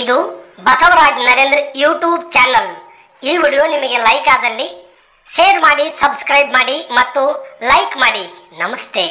ಇದು Basavaraj Narendra YouTube channel. ಈ video ನಿಮಗೆ ಲೈಕ್ ಆದಲ್ಲಿ ಶೇರ್ ಮಾಡಿ ಸಬ್ಸ್ಕ್ರೈಬ್ ಮಾಡಿ ಮತ್ತು ಲೈಕ್ ಮಾಡಿ. ನಮಸ್ತೆ.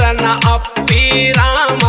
अपी राम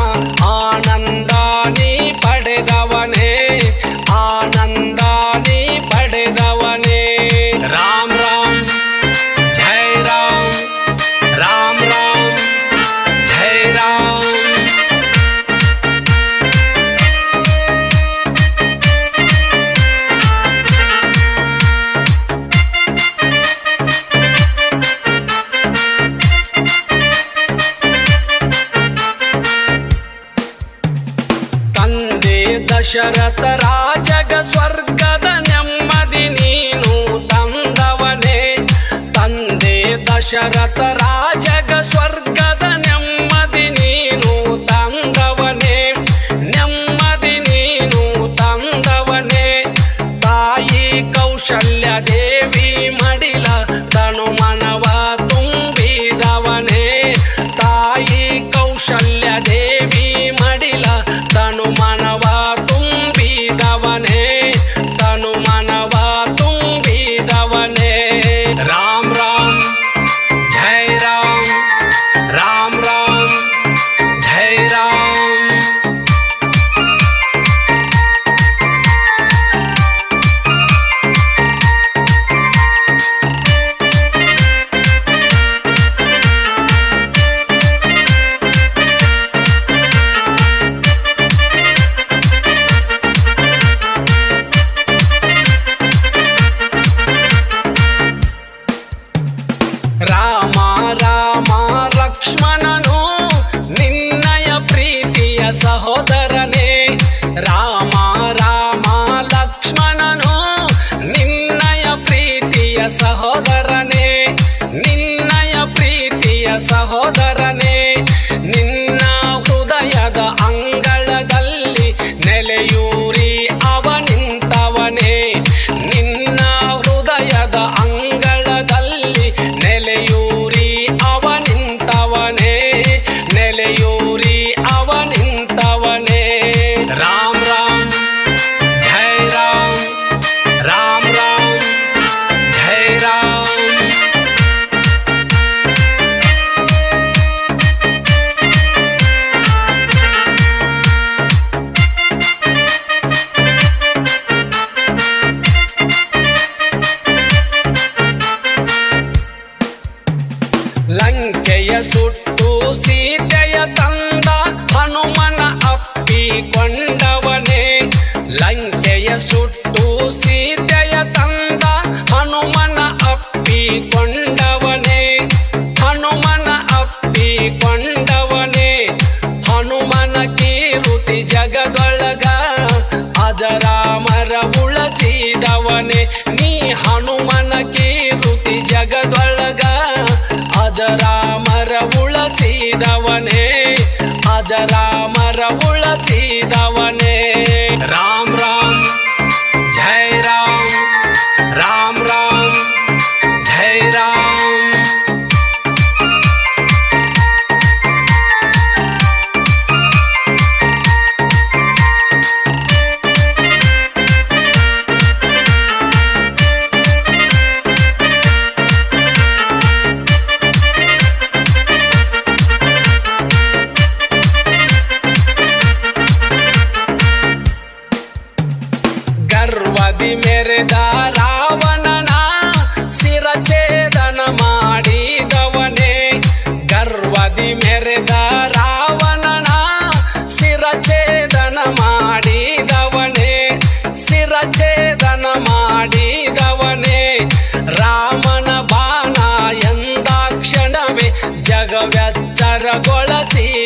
ಸುಟ್ಟು ಸೀತೆಯ ತಂದ ಹನುಮನ ಅಪ್ಪಿಕೊಂಡವನೇ ಹನುಮನ ಅಪ್ಪಿಕೊಂಡವನೇ ಹನುಮನ ಕೀರುತಿ ಜಗದೊಳಗ ಅಜರಾಮರ ಉಳಸಿದವನೇ. ನೀ ಹನುಮನ ಕೀರುತಿ ಜಗದೊಳಗ ಅಜರಾಮರ ಉಳಸಿದವನೇ ಅಜರಾಮರ ಉಳಸಿದವನೇ. ರಾ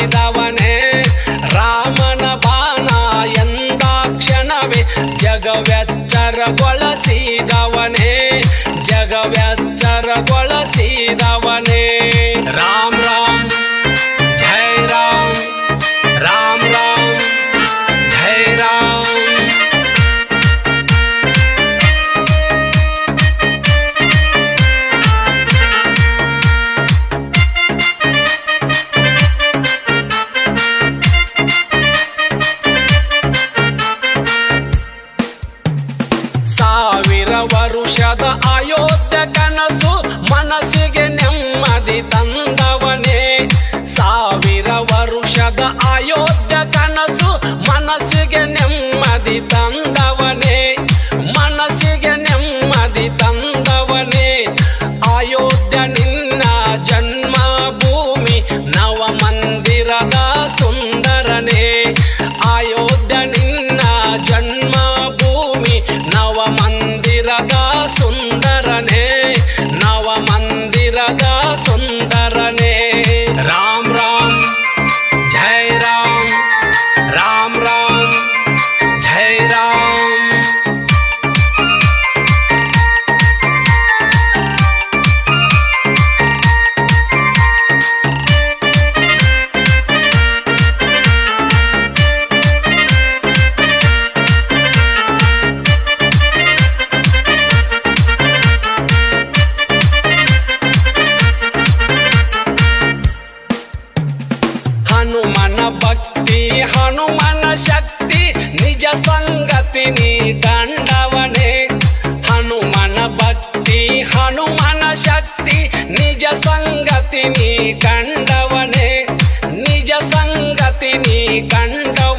ಮಾಡಿದವನೇ ರಾಮನ ಬಾಣ ಎಂದಾಕ್ಷಣವೇ. ಜಗವೆಚ್ಚರಗೊಳಿಸಿದವನೇ ಜಗವೆಚ್ಚರಗೊಳಿಸಿದವನೇ ಕಂಡವನೇ ನಿಜ ಸಂಗತಿ ನೀ ಕಂಡವ